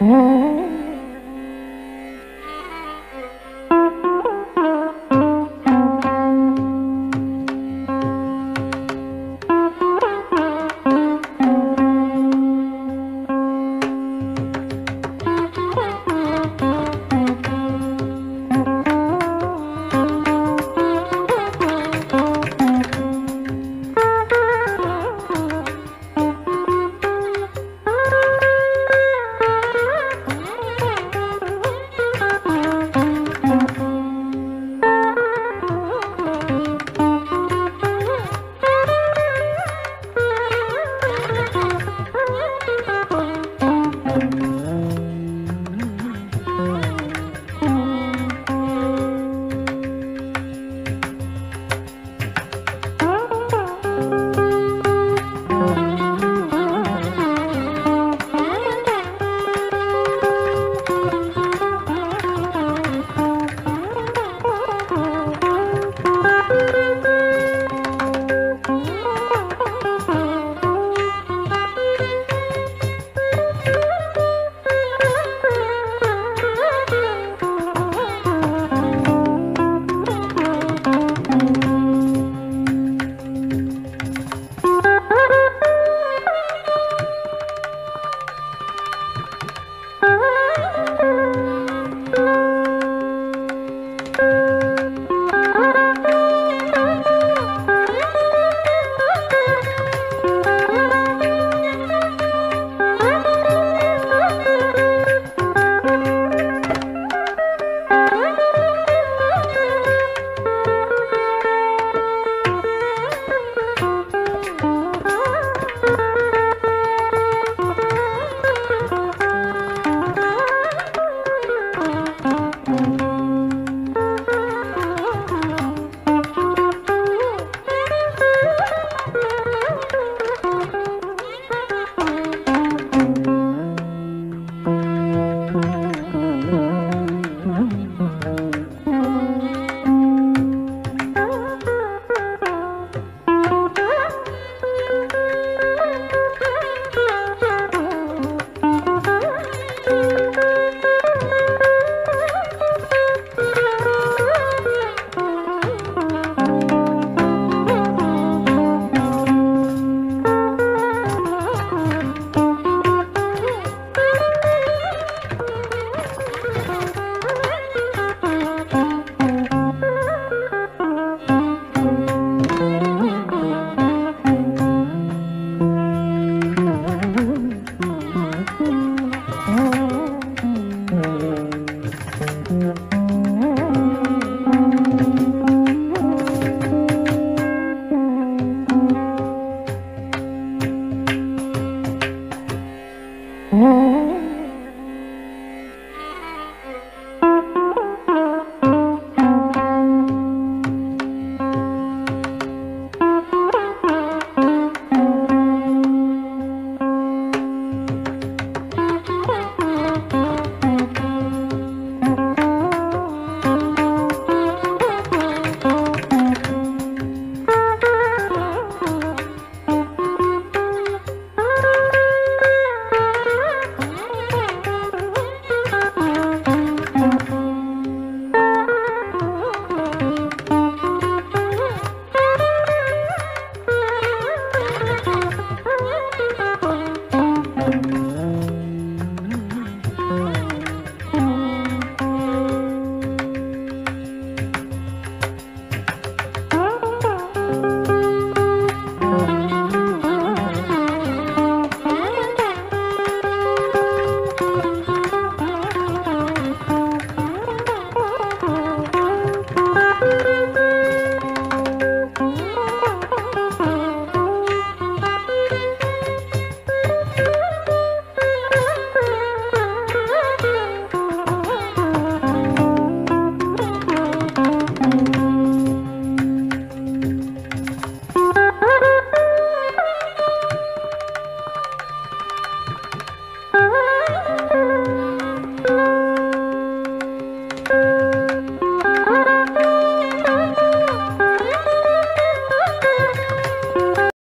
Mm-hmm. Mm-hmm.